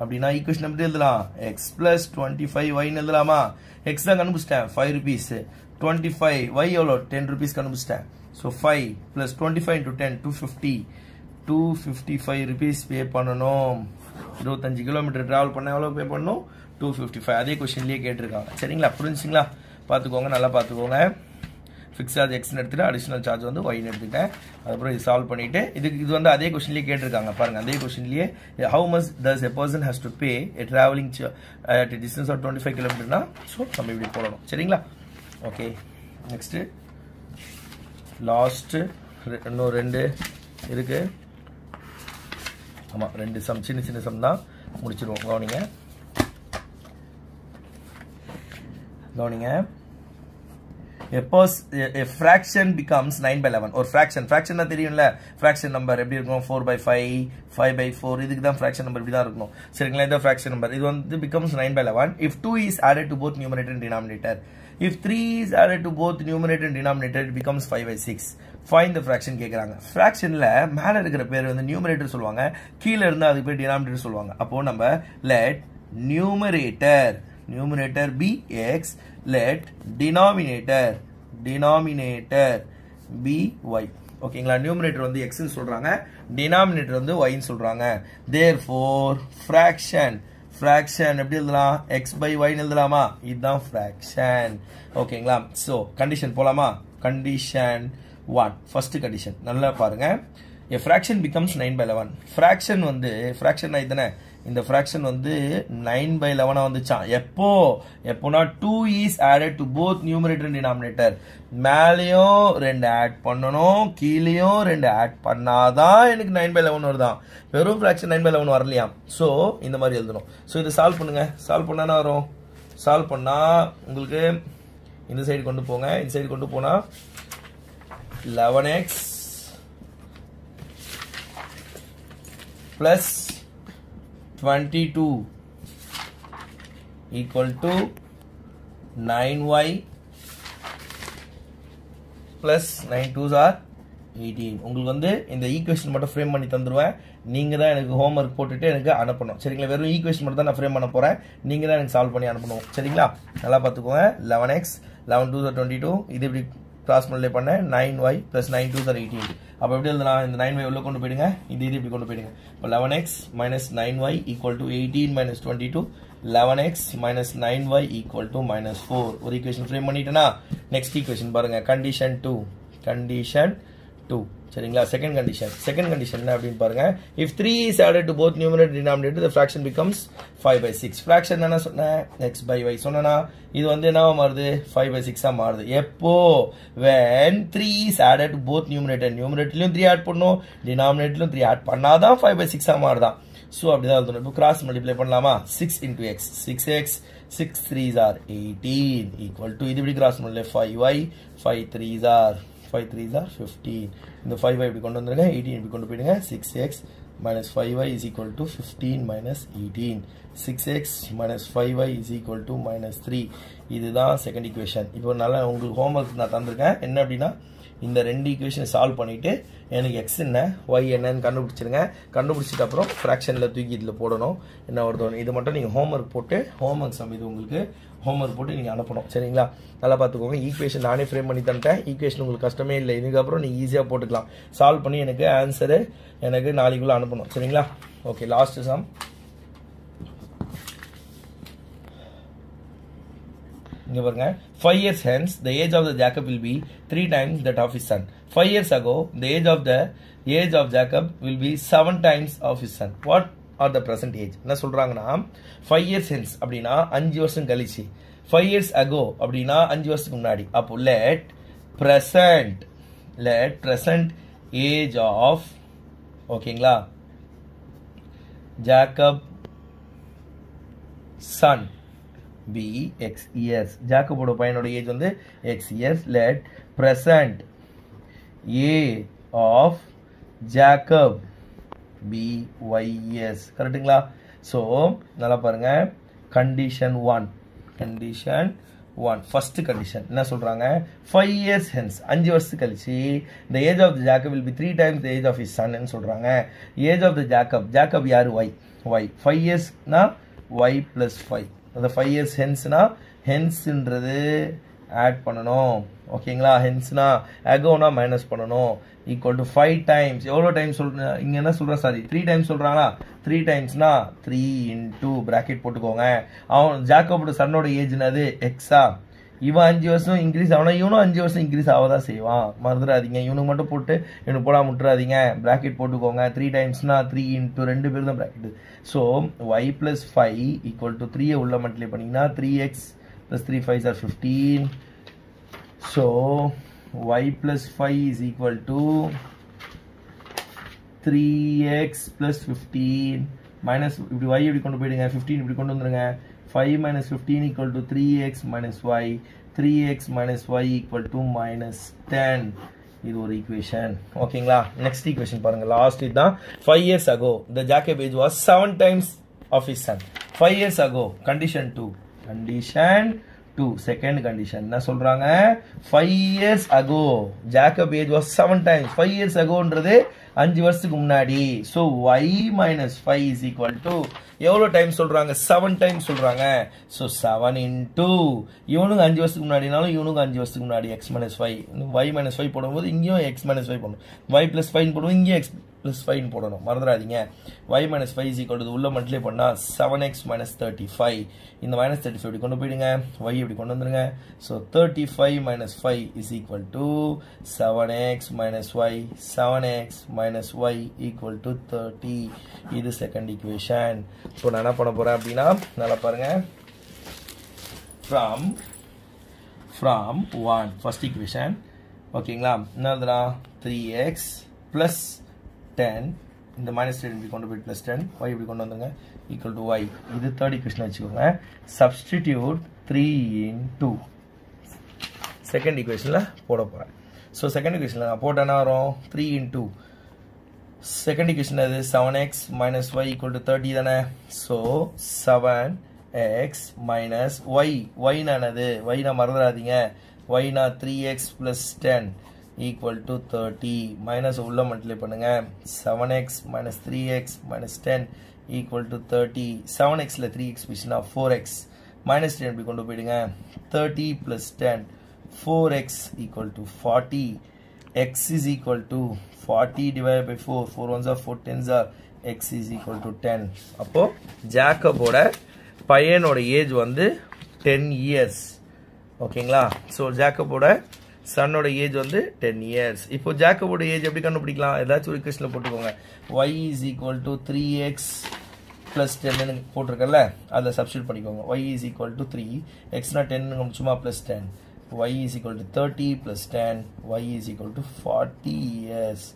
அப்படின்னா ஈக்குவேஷன் எப்படி எழுதலாம்? எக்ஸ் பிளஸ் டுவெண்ட்டி ஃபைவ் ஒய்னு எழுதலாமா? எக்ஸ் தான் கண்டுபிடிச்சிட்டேன். Five rupees twenty five y எவ்வளோ டென் ருபீஸ் கண்டுபிடிச்சிட்டேன். So five plus twenty five into ten two fifty two fifty five rupees pay பண்ணணும். இருபத்தஞ்சு கிலோமீட்டர் ட்ராவல் பண்ண எவ்வளோ பே பண்ணணும்? டூ ஃபிஃப்டி ஃபைவ் அதே கொஸ்டின்லேயே கேட்டிருக்காங்க. சரிங்களா? புரிஞ்சுங்களா பார்த்துக்கோங்க. நல்லா பார்த்துக்கோங்க. ஃபிக்ஸ் சார்ஜ் எக்ஸ்னு எடுத்துகிட்டு அடிஷ்னல் சார்ஜ் வந்து ஒய்னு எடுத்துக்கிட்டேன். அதுக்கப்புறம் இது சால்வ் பண்ணிவிட்டு இதுக்கு இது வந்து அதே கொஷின்லேயே கேட்டிருக்காங்க பாருங்கள் அதே கொஸ்டின்லேயே how much does a person has to pay a traveling at distance of twenty five கிலோமீட்டர்னா so நம்ம இப்படி போடணும். சரிங்களா? ஓகே நெக்ஸ்ட்டு லாஸ்ட்டு இன்னும் ரெண்டு இருக்குது ஆமாம் ரெண்டு சம் சின்ன சின்ன சம் தான். முடிச்சிருவோம். கவனிங்க. கவனிங்க. Fraction becomes nine by eleven ஒரு ஃபிராக்ஷன் ஃப்ராக்ஷன் தெரியும்ல ஃபிராக்ஷன் நம்பர் எப்படி இருக்கும் four by five five by four இதுக்கு தான் ஃபிராக்ஷன் நம்பர் இப்படி தான் இருக்கணும் சரிங்களா இந்த ஃபிராக்ஷன் நம்பர் இது வந்து becomes nine by eleven if two is added to both numerator and denominator if three is added to both numerator and denominator it becomes five by six find the fraction கேட்குறாங்க ஃபிராக்ஷனில் மேலே இருக்கிற பேர் வந்து numerator சொல்லுவாங்க கீழே இருந்தால் அதுக்கு பேர் டினாமினேட்டர் சொல்லுவாங்க அப்போது நம்ம let numerator numerator be x let denominator denominator be y. ஓகேங்களா? நியூமினேட்டர் வந்து எக்ஸ்ன்னு சொல்கிறாங்க டினாமினேட்டர் வந்து ஒய்ன்னு சொல்கிறாங்க தேர் ஃபோர் ஃப்ராக்ஷன் ஃப்ராக்ஷன் எப்படி எழுதலாம்? எக்ஸ் பை ஒய்னு எழுதலாமா? இதுதான் ஃப்ராக்ஷன் ஓகேங்களா? ஸோ கண்டிஷன் போகலாமா கண்டிஷன் ஒன் ஃபர்ஸ்ட் கண்டிஷன் நல்லா பாருங்கள் a fraction becomes 9 by 11 fraction வந்து fraction ஆயிதானே இந்த ஃப்ராக்ஷன் வந்து நைன் பை லெவனாக வந்துச்சான் எப்போ? எப்போனா 2 is added to both numerator and denominator. மேலேயும் ரெண்டு ஆட் பண்ணணும் கீழேயும் ரெண்டு ஆட் பண்ணாதான் எனக்கு நைன் பை லெவன் வருதான். வெறும் fraction 9 by 11 வரலையா? ஸோ இந்த மாதிரி எழுதணும். ஸோ இதை சால்வ் பண்ணுங்க. சால்வ் பண்ணா வரும்? சால்வ் பண்ணா உங்களுக்கு இந்த சைடு கொண்டு போங்க. இந்த சைடு கொண்டு போனால் eleven x plus 22 equal to 9y plus 9 2s are 18 உங்களுக்கு வந்து இந்த ஈக்குவேஷன் மட்டும் ஃப்ரேம் பண்ணி தந்துருவேன். நீங்கள் தான் எனக்கு ஹோம்ஒர்க் போட்டுட்டு எனக்கு அனுப்பணும். சரிங்களா? வெறும் ஈக்குவேஷன் மட்டும் தான் நான் ஃப்ரேம் பண்ண போறேன். நீங்கள் தான் எனக்கு சால்வ் பண்ணி அனுப்பணும். சரிங்களா? நல்லா பார்த்துக்கோங்க. Eleven x eleven two twenty two இது இப்படி கிராஸ் மல்டிப்ளை பண்ண nine y plus nine two are eight அப்போ எப்படி எழுதலாம் இந்த நைன் ஒய் உள்ள கொண்டு போயிடுங்க. இந்த இது இப்படி கொண்டு போயிடுங்க. இப்போ eleven x minus nine y equal to eighteen minus twenty two eleven x minus nine y equal to minus four ஒரு ஈக்குவேஷன் ஃப்ரேம் பண்ணிட்டேன்னா நெக்ஸ்ட் ஈக்குவேஷன் பாருங்க. கண்டிஷன் டூ கண்டிஷன் டூ சரிங்களா? செகண்ட் கண்டிஷன் செகண்ட் கண்டிஷன் என்ன அப்படின்னு பாருங்க. If three is added to both numerator denominator the fraction becomes five by six fraction என்ன சொன்னேன்? X by Y சொன்னா இது வந்து என்னவா மாறுது? ஃபைவ் பை சிக்ஸாக மாறுது. எப்போ? When three is added to both numerator நியூமினேட்லையும் three add பண்ணும். டினாமினேட்லையும் த்ரீ ஆட் பண்ணாதான் ஃபைவ் பை சிக்ஸாக மாறுதான். ஸோ அப்படிதான் எழுதணும் இப்போ கிராஸ் மல்டிப்ளை பண்ணலாமா? Six into x six x six threes are eighteen equal to இது இப்படி cross multiply five y five threes are five threes are fifteen இந்த ஃபைவ் ஒய் இப்படி கொண்டு வந்துருங்க எயிட்டீன் இப்படி கொண்டு போயிடுங்க. Six x minus five y is equal to fifteen minus eighteen six x minus five y is equal to minus three இதுதான் second equation இப்போ நல்லா உங்களுக்கு ஹோம்ஒர்க் நான் தந்திருக்கேன். என்ன அப்படின்னா இந்த ரெண்டு ஈக்குவேஷன் சால்வ் பண்ணிவிட்டு எனக்கு எக்ஸ் என்ன ஒய் என்னன்னு கண்டுபிடிச்சிருங்க. கண்டுபிடிச்சிட்டு அப்புறம் ஃப்ராக்ஷனில் தூக்கி இதில் போடணும். என்ன வருதோன்னு இது மட்டும் நீங்கள் ஹோம்ஒர்க் போட்டு ஹோம்ஒர்க் சம் இது உங்களுக்கு ஹோம் ஒர்க் போட்டு நீங்கள் அனுப்பணும். சரிங்களா? நல்லா பார்த்துக்கோங்க. ஈக்குவேஷன் நானே ஃப்ரேம் பண்ணி தந்துட்டேன். ஈக்குவேஷன் உங்களுக்கு கஷ்டமே இல்லை. இதுக்கப்புறம் நீங்கள் ஈஸியாக போட்டுக்கலாம். சால்வ் பண்ணி எனக்கு ஆன்சரு எனக்கு நாளைக்குள்ளே அனுப்பணும். சரிங்களா? ஓகே லாஸ்ட் சம் இங்க பாருங்க. Five years hence the age of the Jacob will be three times that of his son five years ago the age of the age of Jacob will be seven times of his son what are the present age என்ன சொல்றாங்கன்னா five years hence அப்படின்னா அஞ்சு வருஷம் கழிச்சு. Five years ago அப்படின்னா அஞ்சு வருஷத்துக்கு முன்னாடி. அப்போ let present let present age of ஓகேங்களா Jacob son be x years ஜாக்கபோட பையனோட ஏஜ் வந்து x years let present age of Jacob be y yes கரெக்டுங்களா ஸோ நல்லா பாருங்கள் condition one condition one first condition என்ன சொல்கிறாங்க ஃபைவ் இயர்ஸ் ஹென்ஸ் அஞ்சு வருஷத்துக்கு கழிச்சு இந்த age of the Jacob will be three times the age of his சன்னு சொல்கிறாங்க age of the Jacob Jacob யார்? ஒய் ஒய் ஃபைவ் இயர்ஸ்னா ஒய் ப்ளஸ் ஃபைவ் அந்த ஃபைவ் இயர்ஸ் ஹென்ஸ்னா ஹென்ஸ்ன்றது ஆட் பண்ணணும். ஓகேங்களா ஹென்ஸ்னா அகோனா மைனஸ் பண்ணணும். ஈக்குவல் டு ஃபைவ் டைம்ஸ் எவ்வளோ டைம் சொல்கிறேன் இங்கே என்ன சொல்கிறேன் சாரி த்ரீ டைம்ஸ் சொல்கிறாங்களா த்ரீ டைம்ஸ்னா த்ரீ இன்டூ ப்ராக்கெட் போட்டுக்கோங்க. அவன் ஜாக்கோபோட சன்னோட ஏஜ்னது எக்ஸா இவன் அஞ்சு வருஷம் இன்க்ரீஸ் ஆகணும். இவனும் அஞ்சு வருஷம் இன்க்ரீஸ் ஆகதான் செய்வான். மறந்துடாதீங்க. இவனுக்கு மட்டும் போட்டு இவனுக்கு போடாம முட்டுறாதீங்க. ப்ராக்கெட் போட்டுக்கோங்க. த்ரீ டைம்ஸ்னா த்ரீ இன்ட்டு ரெண்டு பேர் தான் bracket so y plus five equal to த்ரீயை உள்ள மல்டிப்ளை பண்ணிங்கன்னா three x plus three five are fifteen so y plus five is equal to three x plus fifteen minus இப்படி y இப்படி கொண்டு போயிடுங்க. 15 இப்படி கொண்டு வந்துருங்க. 5 minus 15 equal to 3x minus y. 3x minus y equal to minus 10 இது ஒரு equation ஓகேங்களா நெக்ஸ்ட் ஈக்குவேஷன் பாருங்க. லாஸ்ட் இதுதான். Five years ago the Jacob age was seven times of his son five years ago condition two condition two second condition என்ன சொல்றாங்க? Five years ago Jacob age was seven times five years அகோன்றது அஞ்சு வருஷத்துக்கு முன்னாடி. So y minus five is equal to எவ்வளோ time சொல்கிறாங்க seven time சொல்கிறாங்க so seven into இவனுக்கு அஞ்சு வருஷத்துக்கு முன்னாடினாலும் இவனுக்கு அஞ்சு வருஷத்துக்கு முன்னாடி x minus five y minus five போடும்போது இங்கேயும் எக்ஸ் மைனஸ் ஃபைவ் பண்ணும் ஒய் ப்ளஸ் ஃபைவ் போடுவோம் இங்கேயும் எக்ஸ் ப்ளஸ் ஃபைவ் போடணும். மறந்துடாதீங்க. Y minus five is equal உள்ள மல்டிப்ளை பண்ணால் seven x minus thirty five இந்த மைனஸ் தேர்ட்டி ஃபைவ் இப்படி கொண்டு போயிடுங்க. ஒய் இப்படி கொண்டு வந்துடுங்க so thirty five minus five is equal to seven x minus y seven x minus y equal to thirty இது செகண்ட் ஈக்குவேஷன் ஸோ நான் என்ன பண்ண போகிறேன் அப்படின்னா நல்லா பாருங்கள் from from one first equation ஓகேங்களா என்னதுடா? த்ரீ எக்ஸ் ப்ளஸ் டென் இந்த மைனஸ் டென் இப்படி கொண்டு போய் ப்ளஸ் டென் ஒய் இப்படி கொண்டு வந்துங்க ஈக்குவல் டு ஒய் இது தேர்ட் ஈக்குவேஷன் வச்சுக்கோங்க. Substitute three in two second ஈக்குவேஷனில் போட போகிறேன் ஸோ செகண்ட் ஈக்குவேஷனில் நான் போட்ட என்ன வரும்? Three in two second equation அது seven x minus y equal to thirty தானே? So seven x minus y ஒய்னானது ஒய்னா மறந்துடாதீங்க. ஒய்னா three x plus ten equal to thirty minus உள்ள மல்டிப்ளை பண்ணுங்கள் seven x minus three x minus ten equal to thirty seven எக்ஸில் three x பிச்சுனா four X minus ten இப்படி கொண்டு போயிடுங்க. Thirty plus ten four x equal to forty x is equal to forty divide by four four ones are four tens are x is equal to ten அப்போது ஜாக்கபோட பையனோட age வந்து ten years ஓகேங்களா so ஜாக்கபோட சன்னோட age வந்து ten years இப்போ ஜாக்கபோட ஏஜ் எப்படி கண்டுபிடிக்கலாம்? ஏதாச்சும் ஒரு கொஸ்டினில் போட்டுக்கோங்க. Y is equal to three x plus டென்னு போட்டிருக்கல அதில் சப்ஸ்டியூட் பண்ணிக்கோங்க. Y is equal to three எக்ஸ்னா டென்னு சும்மா plus ten y is equal to thirty plus ten y is equal to forty years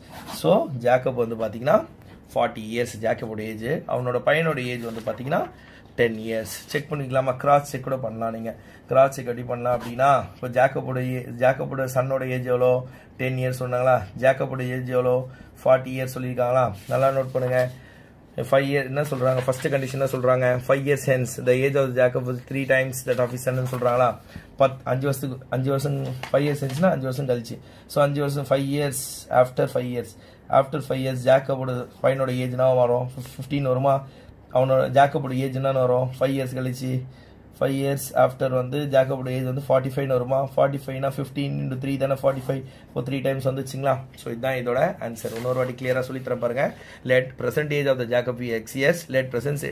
so Jacob வந்து பார்த்தீங்கன்னா ஃபார்ட்டி இயர்ஸ் ஜாக்கபோட ஏஜ். அவனோட பையனோட age வந்து பார்த்தீங்கன்னா டென் இயர்ஸ் செக் பண்ணிக்கலாமா? கிராஸ் செக் கூட பண்ணலாம் நீங்கள் கிராஸ் செக் எப்படி பண்ணலாம் அப்படின்னா இப்போ ஜாக்கபோட ஜாக்கபோட சன்னோட ஏஜ் எவ்வளோ? டென் இயர்ஸ் சொன்னாங்களா? ஜாக்கபோட ஏஜ் எவ்வளோ? ஃபார்ட்டி இயர்ஸ் சொல்லியிருக்காங்களா? நல்லா நோட் பண்ணுங்கள் ஃபைவ் இயர் என்ன சொல்கிறாங்க ஃபஸ்ட்டு கண்டிஷன் சொல்கிறாங்க five years hence the age of Jacob three times that of சொல்கிறாங்களா பத் அஞ்சு வருஷத்துக்கு அஞ்சு வருஷம் ஃபைவ் இயர்ஸ் ஹென்ஸ்னா அஞ்சு வருஷம் கழிச்சு. ஸோ அஞ்சு வருஷம் five years after five years after five years ஜாக்கபோட பையனோட ஏஜ்னா வரும்? ஃபிஃப்டீன் வருமா? அவனோட ஜாக்கபோட ஏஜ் என்னன்னு வரும்? ஃபைவ் இயர்ஸ் கழிச்சு ஃபைவ் இயர்ஸ் ஆஃப்டர் வந்து ஜாக்கபோட ஏஜ் வந்து ஃபார்ட்டி ஃபைவ்னு வருமா? ஃபார்ட்டி ஃபைவ்னா ஃபிஃப்டீன் இன்ட்டு த்ரீ தானே? ஃபார்ட்டி ஃபைவ் இப்போ த்ரீ டைம்ஸ் வந்துச்சுங்களா? ஸோ இதுதான் இதோட ஆன்சர் இன்னொரு வாட்டி கிளியராக சொல்லி தர பாருங்க. Let present age of the Jacob be x years let present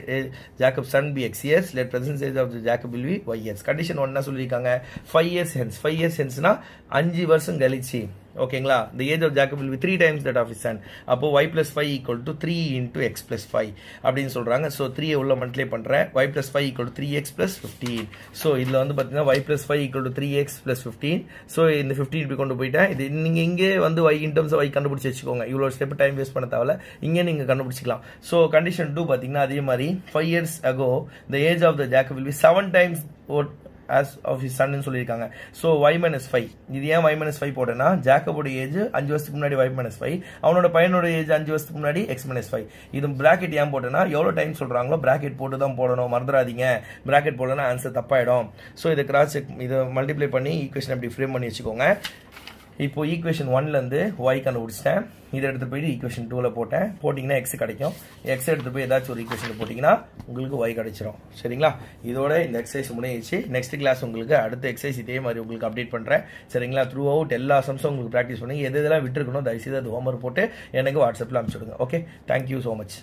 Jacob son be x years let present age of the Jacob will be y years condition ஒன்னா சொல்லியிருக்காங்க. Five years hence five years ஹென்ஸ்னா அஞ்சு வருஷம் கழிச்சு. ஓகேங்களா? இந்த age of Jacob will be three times that of his son அப்போ y plus five equal to three into x plus five அப்படின்னு சொல்கிறாங்க ஸோ த்ரீயை உள்ள மல்டிப்ளை பண்ணுறேன் y plus five equal three x plus fifteen so இதில் வந்து பார்த்தீங்கன்னா y plus five equal to three x plus fifteen so இந்த fifteen இப்படி கொண்டு போயிட்டேன். இது நீங்கள் இங்கே வந்து ஒய் இன் டர்ம்ஸ் y கண்டுபிடிச்சி வச்சுக்கோங்க. இவ்வளோ ஸ்டெப் டைம் வேஸ்ட் பண்ண தேவையில்ல. இங்கே நீங்கள் கண்டுபிடிச்சிக்கலாம். ஸோ கண்டிஷன் டூ பார்த்தீங்கன்னா அதே மாதிரி five years ago the age of the Jacob will be seven times as of his son சொல்லியிருக்காங்க. ஸோ ஒய் மைனஸ் ஃபைவ் இது ஏன் ஒய் மைனஸ் ஃபைவ் போட்டேன்னா ஜாக்கபோட ஏஜ் அஞ்சு வருஷத்துக்கு முன்னாடி ஒய் மைனஸ் ஃபைவ் அவனோட பையனோட ஏஜ் அஞ்சு வருஷத்துக்கு முன்னாடி எக்ஸ் மைனஸ் ஃபைவ் இது பிராக்கெட் ஏன் போட்டேன்னா எவ்வளோ டைம் சொல்கிறாங்களோ பிராக்கெட் போட்டு தான் போடணும். மறந்துடாதீங்க. பிராக்கெட் போடலன்னா ஆன்சர் தப்பாயிடும். ஸோ இதை கிராஸ் செக் இதை மல்டிப்ளை பண்ணி ஈக்குவேஷன் அப்படி ஃப்ரேம் பண்ணி வச்சுக்கோங்க. இப்போ ஈக்குவேஷன் ஒன்லேருந்து ஒய் கண்டுபிடிச்சிட்டேன். இதை எடுத்து போயிட்டு ஈக்குவேஷன் டூவில் போட்டேன். போட்டிங்கன்னா எக்ஸ் கிடைக்கும். எக்ஸ் எடுத்து போய் ஏதாச்சும் ஒரு ஈக்குவேஷன் போட்டிங்கன்னா உங்களுக்கு ஒய் கிடைச்சிரும். சரிங்களா? இதோட இந்த எக்ஸசைஸ் முடிஞ்சிச்சு நெக்ஸ்ட் கிளாஸ் உங்களுக்கு அடுத்த எக்ஸசைஸ் இதே மாதிரி உங்களுக்கு அப்டேட் பண்ணுறேன் சரிங்களா? த்ரூ அவுட் எல்லா சம்ஸும் உங்களுக்கு ப்ராக்டிஸ் பண்ணி எது எதெல்லாம் விட்டுருக்கணும் தயவுசெய்து அது ஹோம்ஒர்க் போட்டு எனக்கு வாட்ஸ்அப்பில் அனுப்பிச்சுடுங்க. Okay thank you so much